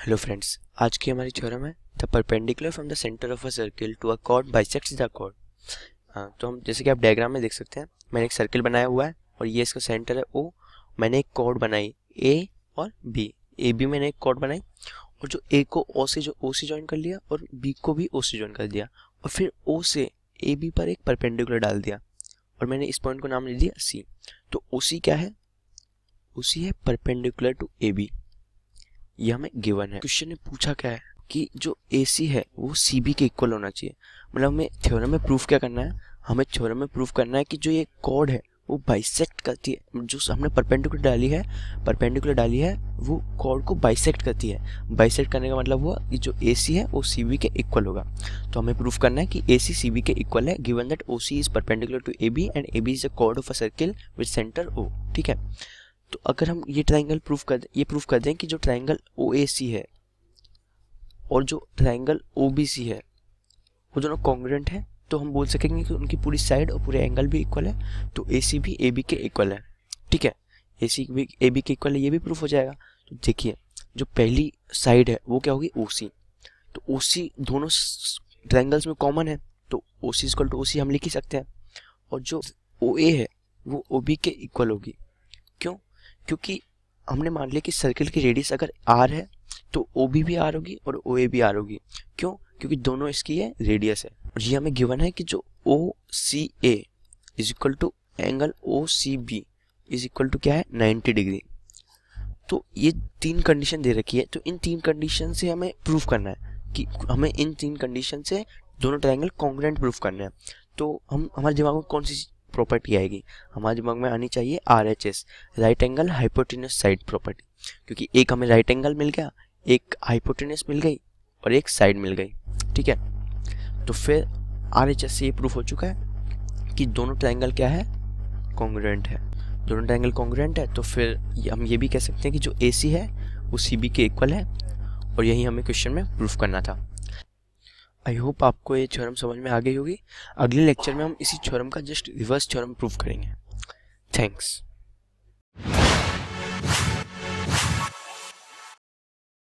Hello friends आज की हमारी थ्योरम है the perpendicular from the centre of a circle to a chord bisects the chord तो हम जैसे कि आप डायग्राम में देख सकते हैं, मैंने एक सर्किल बनाया हुआ है और ये इसका सेंटर है, ओ, मैंने एक कॉर्ड बनाई ए और बी ए बी मैंने एक कॉर्ड बनाई और जो ए को ओ से जो ओ से ज्वाइन कर लिया और बी को भी ओ से ज्वाइन कर दिया और फिर ओ से ए बी पर एक परपेंडिकुलर डाल दिया और मैंने इस पॉइंट को नाम ले दिया सी तो ओ सी क्या है? ओ सी है परपेंडिकुलर टू ए बी ये हमें गिवन है। क्वेश्चन ने पूछा क्या है? कि जो ए सी है, वो सी बी के इक्वल होना चाहिए। मतलब हमें थ्योरम में प्रूफ क्या करना है? हमें थ्योरम में प्रूफ करना है कि जो ये कॉर्ड है, वो बाइसेक्ट करती है। जो हमने परपेंडिकुलर डाली है परपेंडिकुलर डाली है, वो कॉर्ड को बाइसेक्ट करती है। बाइसेक्ट करने का मतलब हुआ कि जो ए सी है, वो सी बी के इक्वल होगा। तो हमें प्रूफ करना है कि ए सी सी के इक्वल है given that O C is perpendicular to A B and A B is a chord of a circle with centre O ठीक है? तो अगर हम ये ट्राइंगल प्रूफ कर ये प्रूफ कर दें कि जो ट्राइंगल सी है और जो ट्राइंगल सी है, वो दोनों कॉन्ग्रेंट है तो हम बोल सकेंगे कि उनकी पूरी साइड और पूरे एंगल भी इक्वल है तो ए सी भी ए बी के इक्वल है। ठीक है? ए सी भी ए बी के इक्वल है, ये भी प्रूफ हो जाएगा। तो देखिए, जो पहली साइड है, वो क्या होगी? ओ सी तो ओ सी दोनों ट्राइंगल्स में कॉमन है तो ओ सी इक्वल टू ओ सी हम लिख ही सकते हैं। और जो ओ ए है, वो ओ बी के इक्वल होगी। क्यों? क्योंकि हमने मान लिया कि सर्किल की रेडियस अगर आर है तो ओ बी भी आर होगी और ओ ए भी आर होगी। क्यों? क्योंकि दोनों इसकी है रेडियस है। और ये हमें गिवन है कि जो O C A is equal to angle O C B is equal to क्या है? 90 डिग्री। तो ये तीन कंडीशन दे रखी है। तो इन तीन कंडीशन से हमें प्रूफ करना है कि हमें इन तीन कंडीशन से दोनों ट्रायंगल कॉन्ग्रेंट प्रूफ करना है। तो हम, हमारे दिमाग में कौन सी प्रॉपर्टी आएगी। हमारे दिमाग में आनी चाहिए R H S right angle hypotenuse side property क्योंकि एक हमें राइट एंगल मिल गया, एक हाइपोटिनस मिल गई और एक साइड मिल गई। ठीक है? तो फिर आर एच एस से ये प्रूफ हो चुका है कि दोनों ट्राइंगल क्या है? कॉन्ग्रेंट है। दोनों ट्राइंगल कॉन्ग्रेंट है तो फिर हम ये भी कह सकते हैं कि जो ए सी है, वो सी बी के इक्वल है और यही हमें क्वेश्चन में प्रूफ करना था। आई होप आपको ये थ्योरम समझ में आ गई होगी। अगले लेक्चर में हम इसी थ्योरम का जस्ट रिवर्स थ्योरम प्रूव करेंगे। थैंक्स